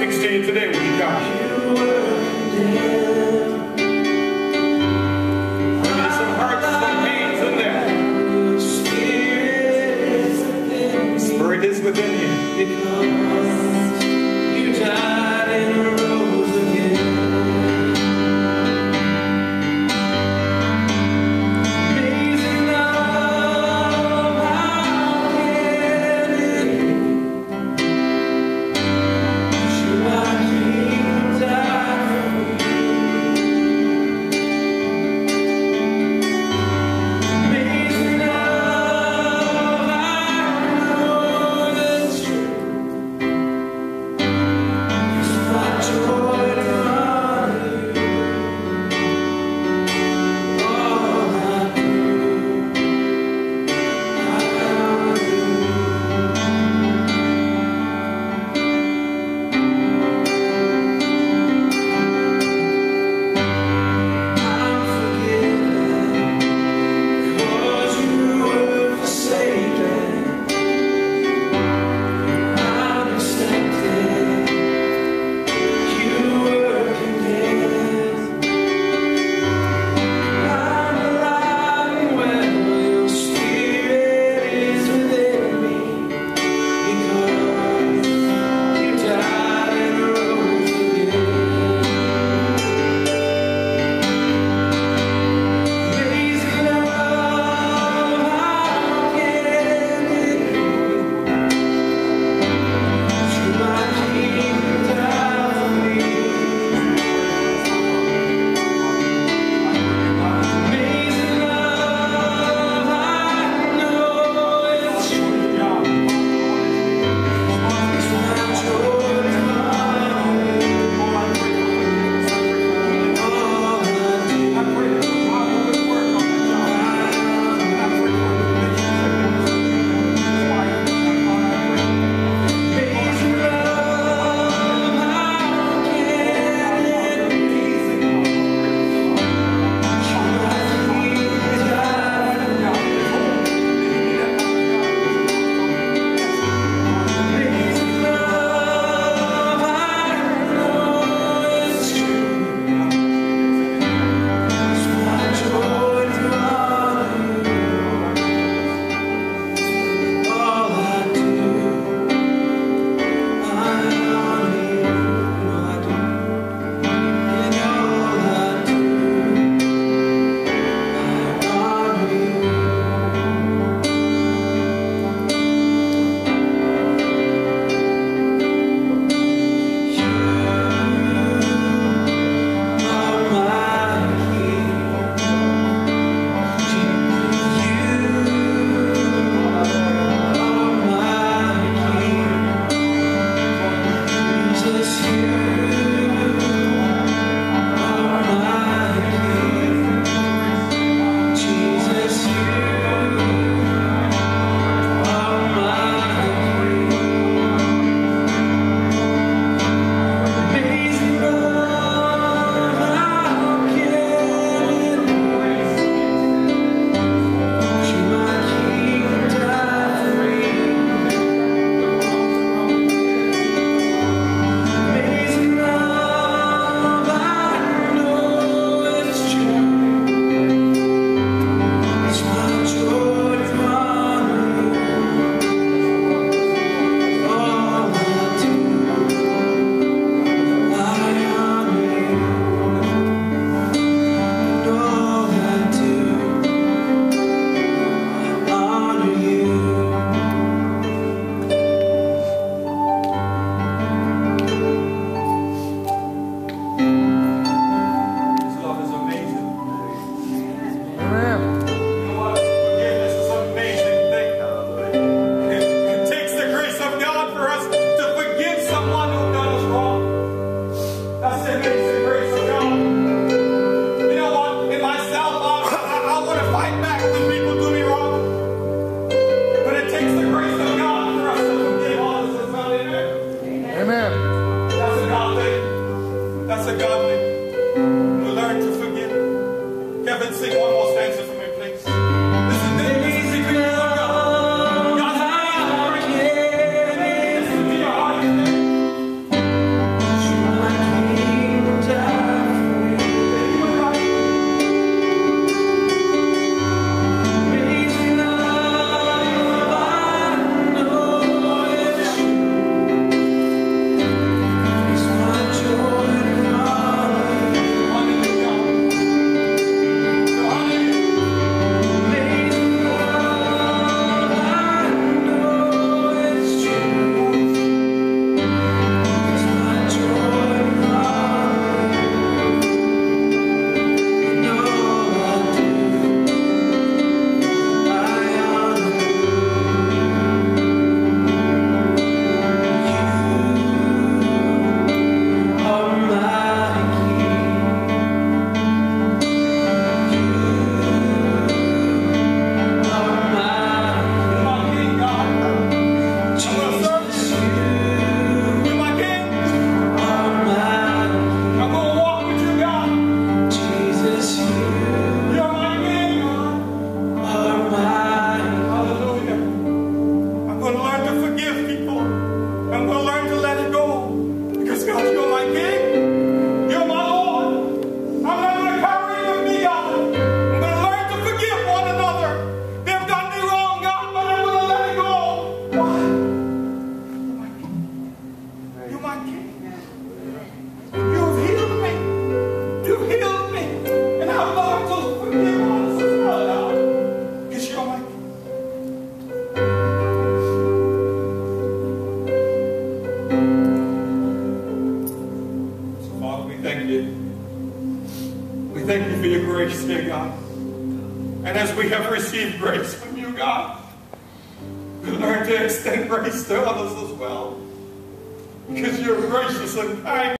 God speaks to you today, will you. Come? Maybe there's we thank you. We thank you for your grace, dear God. And as we have received grace from you, God, we learn to extend grace to others as well. Because you're gracious and kind.